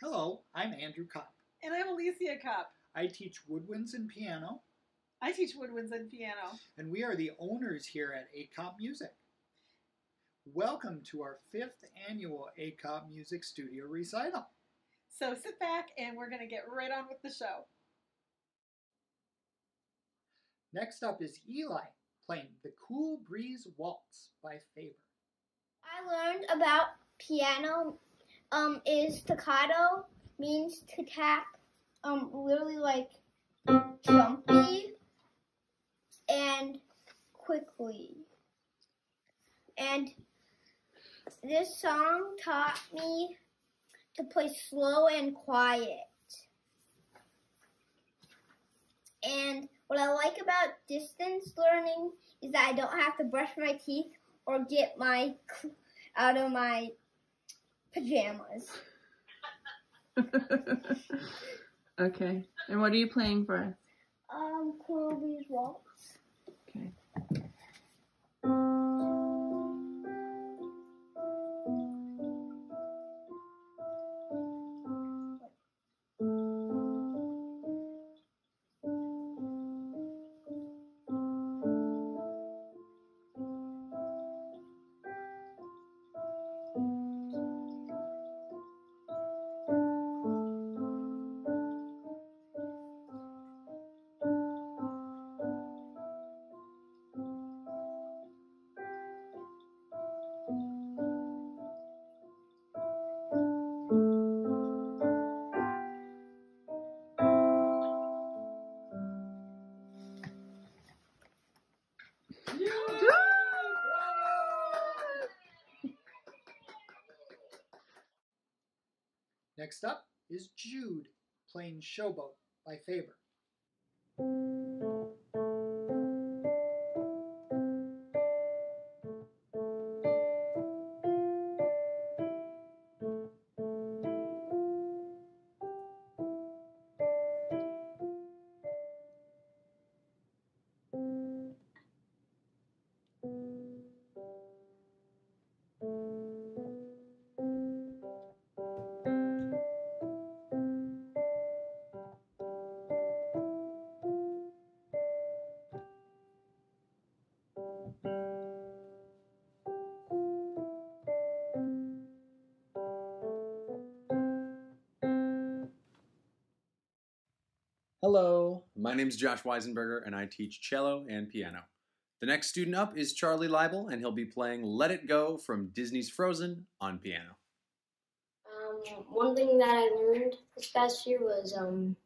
Hello, I'm Andrew Kopp. And I'm Alicia Kopp. I teach woodwinds and piano, I teach woodwinds and piano. and we are the owners here at A Kopp Music. Welcome to our fifth annual A Kopp Music Studio recital. So sit back and we're going to get right on with the show. Next up is Eli playing the Cool Breeze Waltz by Faber. I learned about piano um, is staccato means to tap um, literally like jumpy and quickly. And this song taught me to play slow and quiet. And what I like about distance learning is that I don't have to brush my teeth or get my out of my pajamas. okay. And what are you playing for us? Um, Corby's waltz. Okay. Next up is Jude playing Showboat by Faber. My name is Josh Weisenburger, and I teach cello and piano. The next student up is Charlie Leibel, and he'll be playing Let It Go from Disney's Frozen on piano. Um, one thing that I learned this past year was um,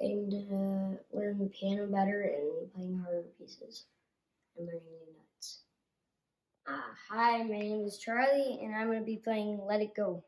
getting to learn the piano better and playing harder pieces and learning new notes. Uh, hi, my name is Charlie, and I'm going to be playing Let It Go.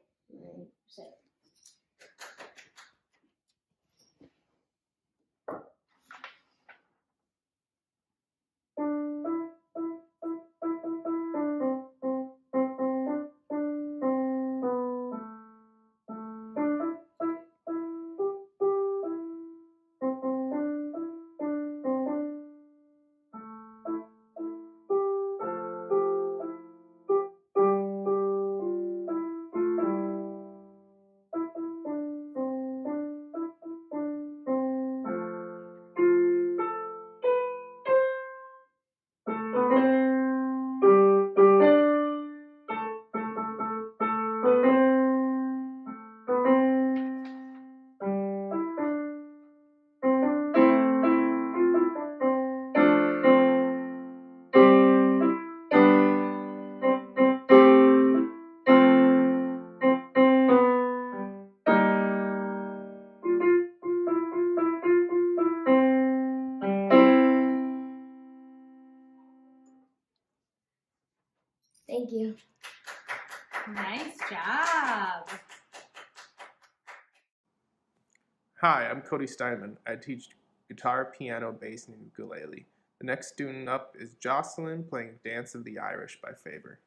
Hi, Steinmann. I teach guitar, piano, bass, and ukulele. The next student up is Jocelyn playing Dance of the Irish by Faber.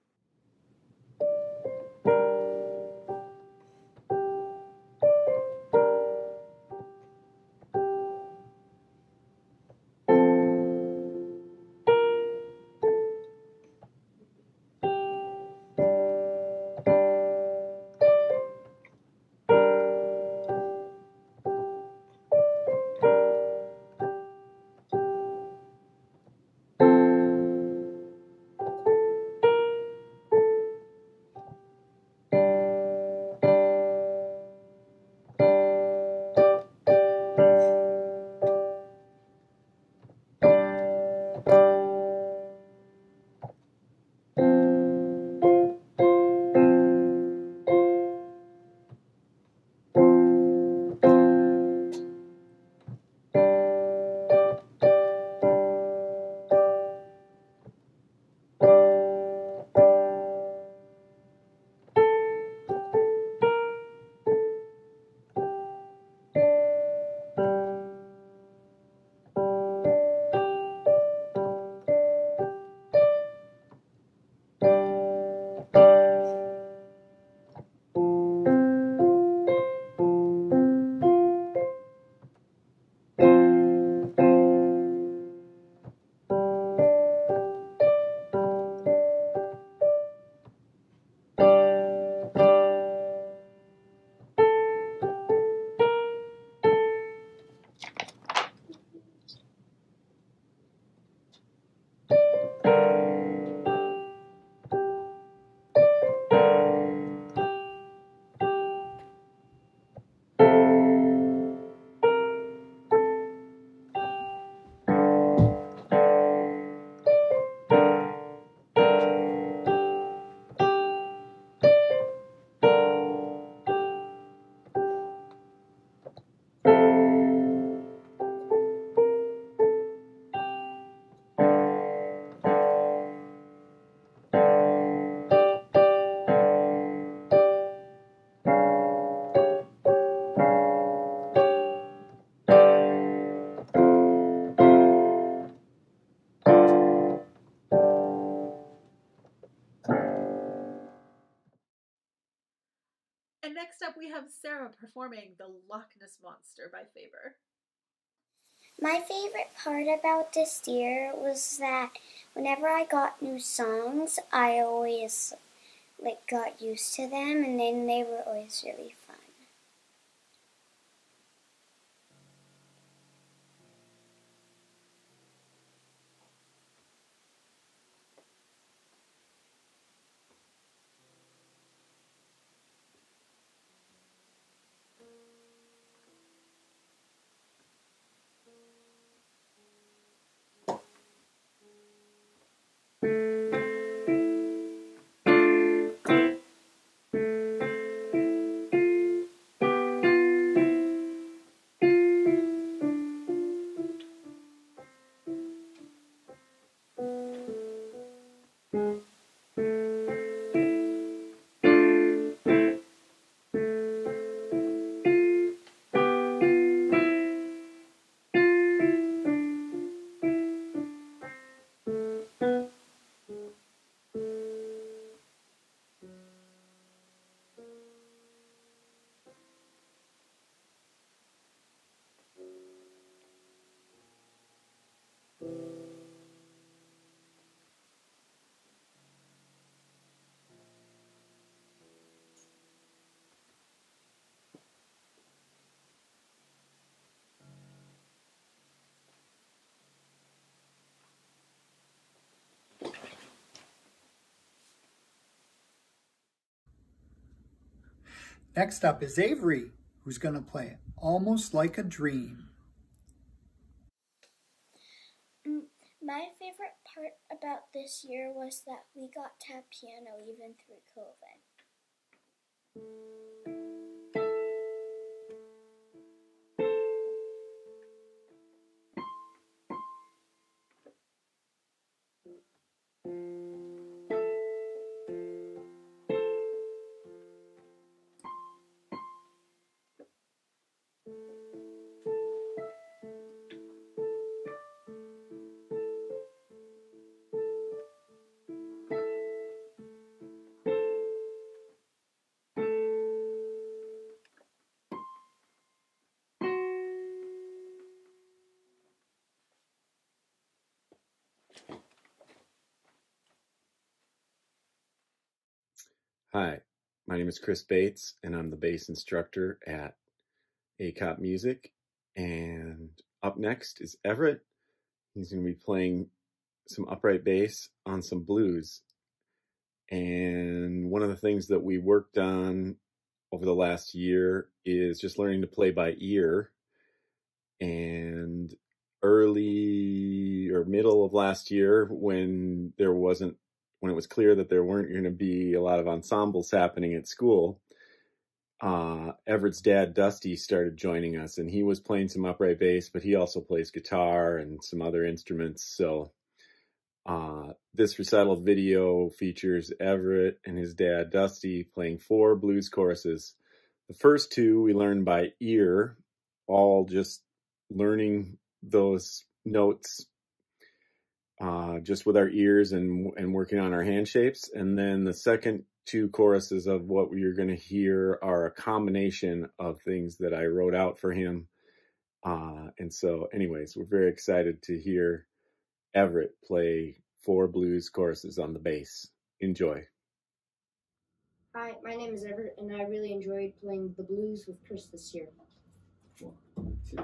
Performing The Loch Ness Monster by Faber. My favorite part about this year was that whenever I got new songs, I always like got used to them and then they were always really Next up is Avery, who's going to play Almost Like a Dream. My favorite part about this year was that we got to have piano even through COVID. Hi, my name is Chris Bates, and I'm the bass instructor at A Kopp Music. And up next is Everett. He's going to be playing some upright bass on some blues. And one of the things that we worked on over the last year is just learning to play by ear. And early or middle of last year, when there wasn't when it was clear that there weren't going to be a lot of ensembles happening at school, uh, Everett's dad, Dusty, started joining us, and he was playing some upright bass, but he also plays guitar and some other instruments. So uh, this recital video features Everett and his dad, Dusty, playing four blues choruses. The first two we learned by ear, all just learning those notes uh, just with our ears and and working on our hand shapes. And then the second two choruses of what you're going to hear are a combination of things that I wrote out for him. Uh, and so, anyways, we're very excited to hear Everett play four blues choruses on the bass. Enjoy. Hi, my name is Everett, and I really enjoyed playing the blues with Chris this year. One, two,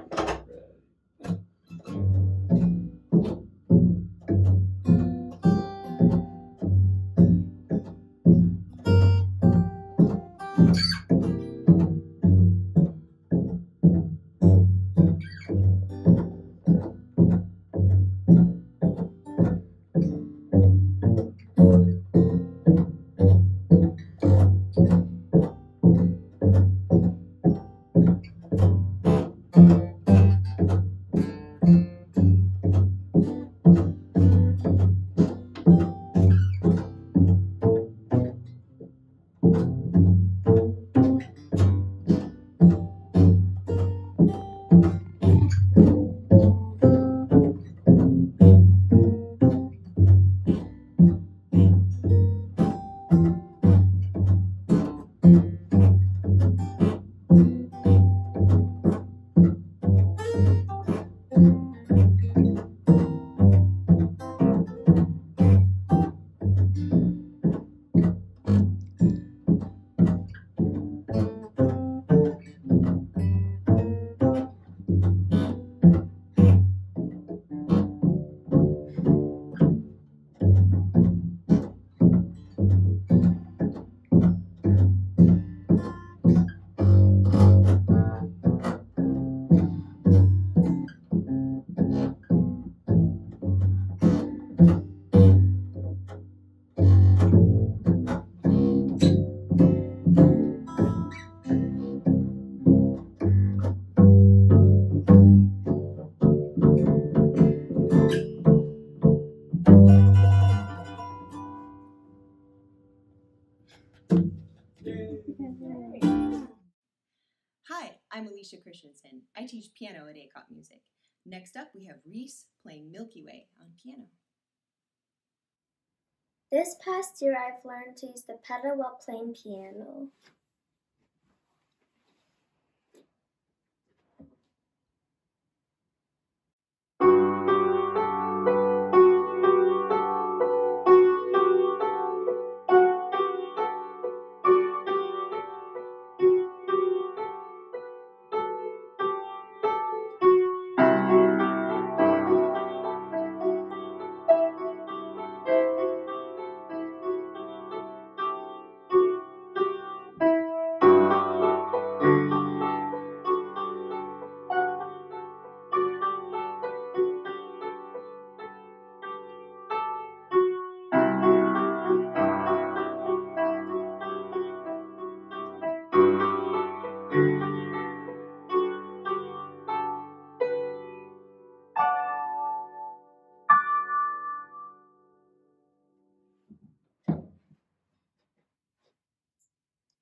I'm Alicia Christenson. I teach piano at A Kopp Music. Next up, we have Reese playing Milky Way on piano. This past year, I've learned to use the pedal while playing piano.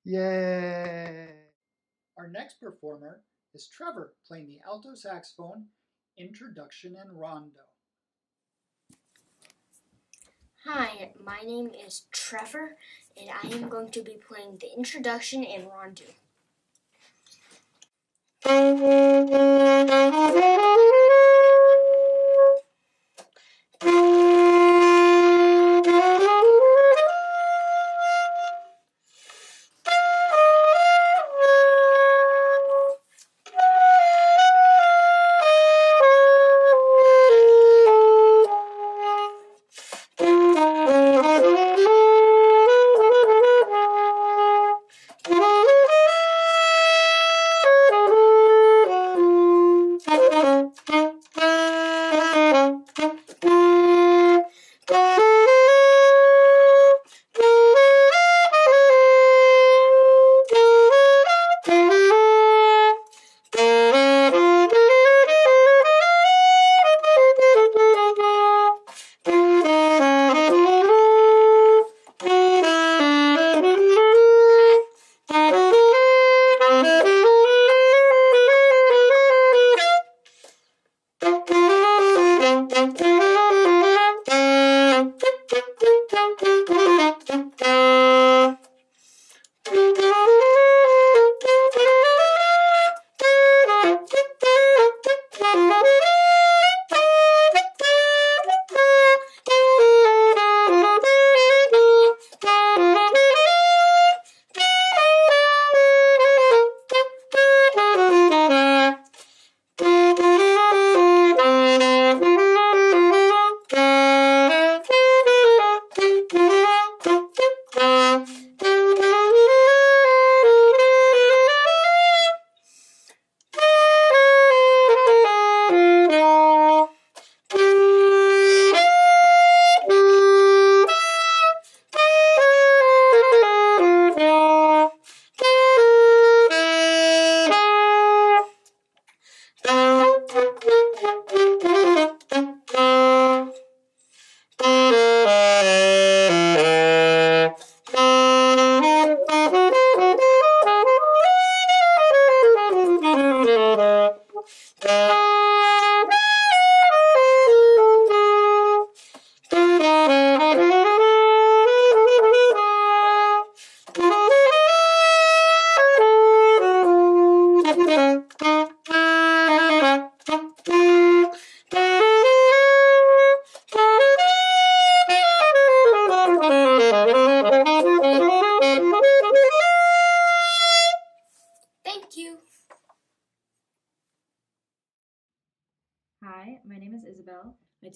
Yay! Our next performer is Trevor playing the alto saxophone, Introduction and Rondo. Hi, my name is Trevor, and I am going to be playing the introduction and rondo.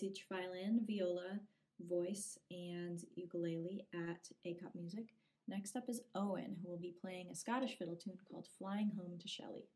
Teach violin, viola, voice, and ukulele at A Kopp Music. Next up is Owen, who will be playing a Scottish fiddle tune called Flying Home to Shelley.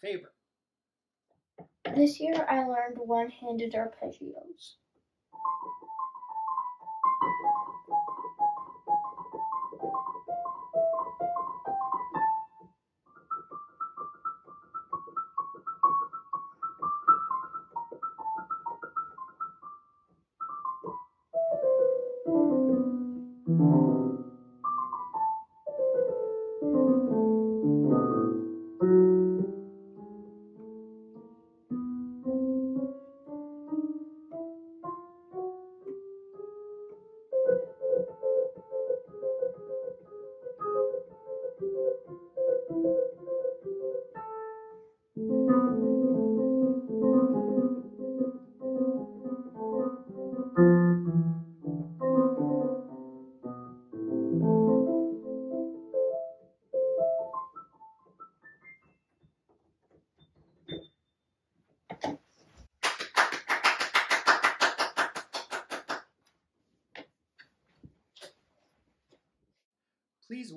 Faber. This year I learned one-handed arpeggios.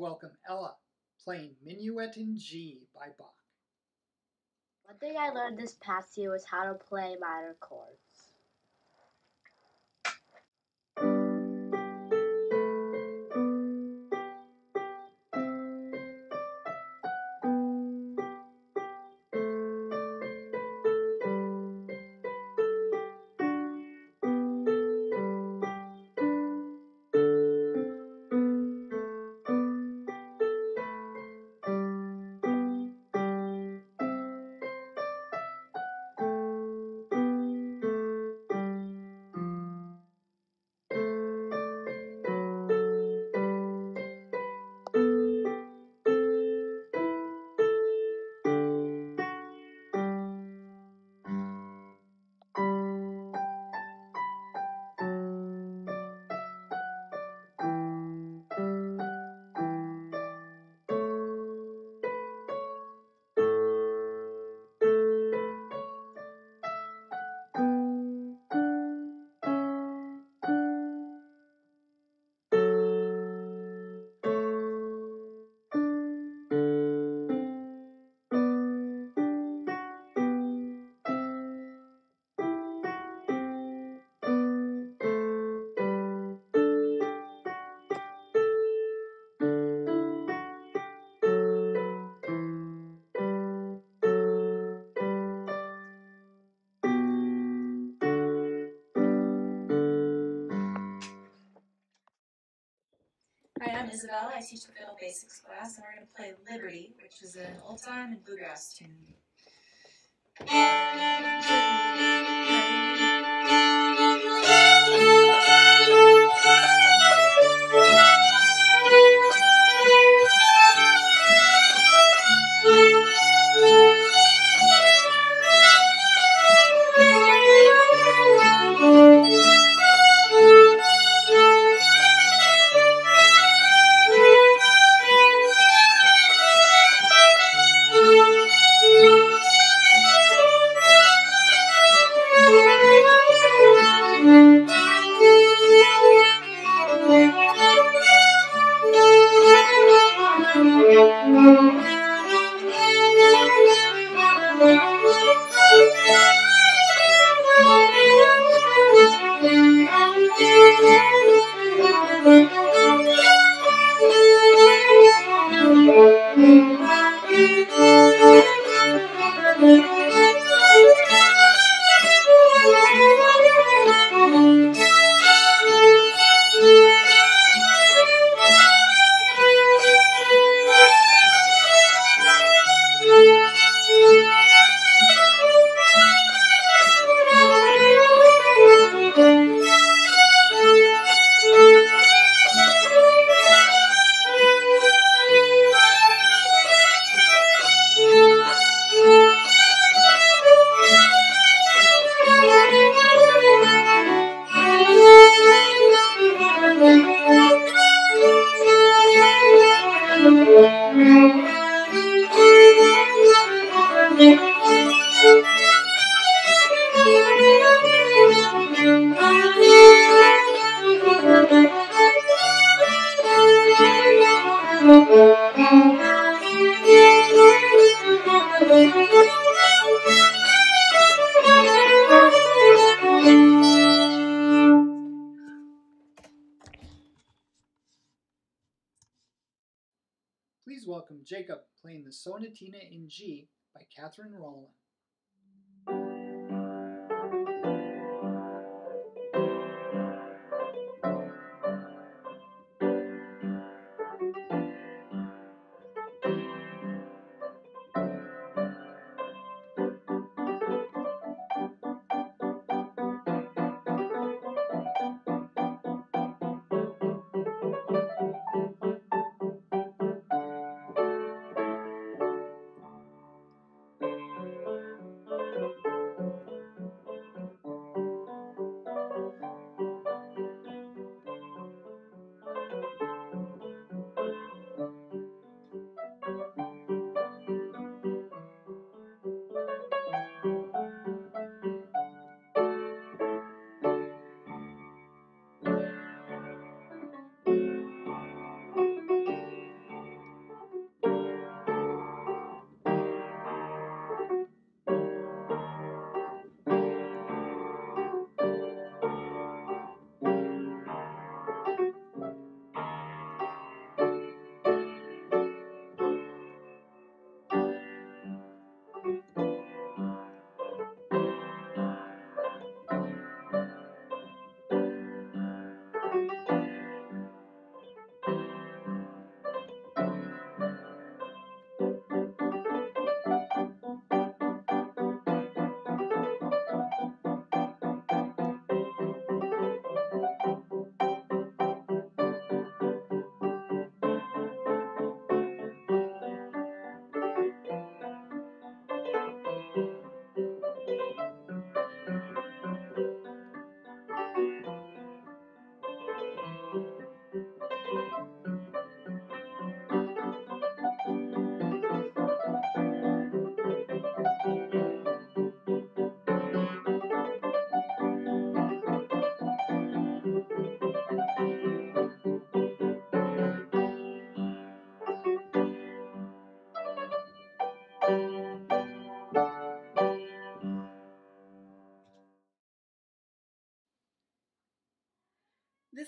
Welcome Ella playing Minuet in G by Bach. One thing I learned this past year was how to play minor chords. I teach the fiddle basics class, and we're going to play Liberty, which is an old time and bluegrass tune. Welcome Jacob playing the Sonatina in G by Catherine Rollin.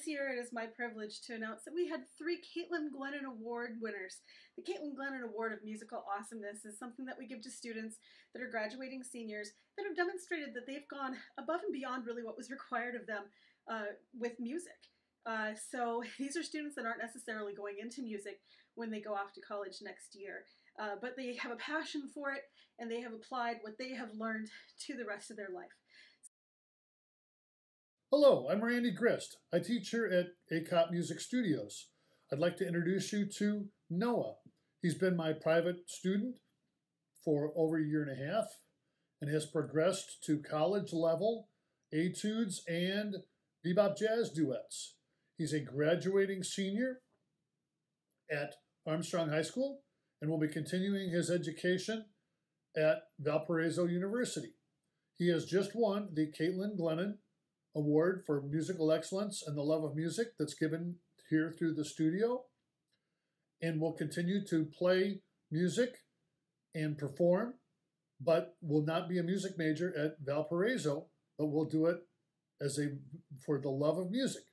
Year, it is my privilege to announce that we had three Caitlin Glennon Award winners. The Caitlin Glennon Award of Musical Awesomeness is something that we give to students that are graduating seniors that have demonstrated that they've gone above and beyond really what was required of them uh, with music. Uh, so these are students that aren't necessarily going into music when they go off to college next year, uh, but they have a passion for it and they have applied what they have learned to the rest of their life. Hello, I'm Randy Grist. I teach here at A Kopp Music Studios. I'd like to introduce you to Noah. He's been my private student for over a year and a half and has progressed to college level etudes and bebop jazz duets. He's a graduating senior at Armstrong High School and will be continuing his education at Valparaiso University. He has just won the Caitlin Glennon Award for Musical Excellence and the Love of Music that's given here through the studio and will continue to play music and perform, but will not be a music major at Valparaiso, but will do it as a for the love of music.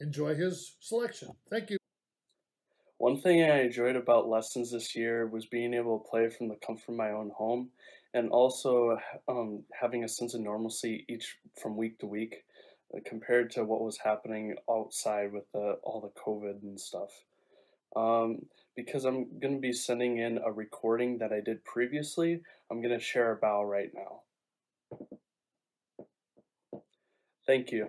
Enjoy his selection. Thank you. One thing I enjoyed about lessons this year was being able to play from the comfort of my own home and also um, having a sense of normalcy each from week to week uh, compared to what was happening outside with the, all the COVID and stuff. Um, because I'm going to be sending in a recording that I did previously, I'm going to share a bow right now. Thank you.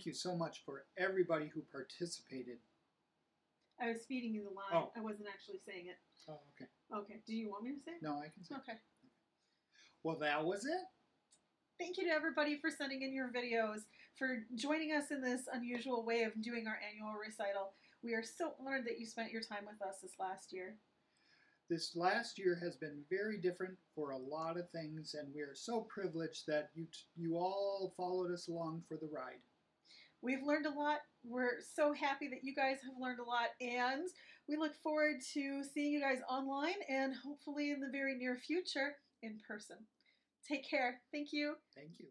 Thank you so much for everybody who participated. I was feeding you the line. Oh. I wasn't actually saying it. Oh, okay. Okay. Do you want me to say it? No, I can say. Okay. Well, that was it. Thank you to everybody for sending in your videos, for joining us in this unusual way of doing our annual recital. We are so honored that you spent your time with us this last year. This last year has been very different for a lot of things, and we are so privileged that you you all followed us along for the ride. We've learned a lot. We're so happy that you guys have learned a lot, and we look forward to seeing you guys online and hopefully in the very near future in person. Take care. Thank you. Thank you.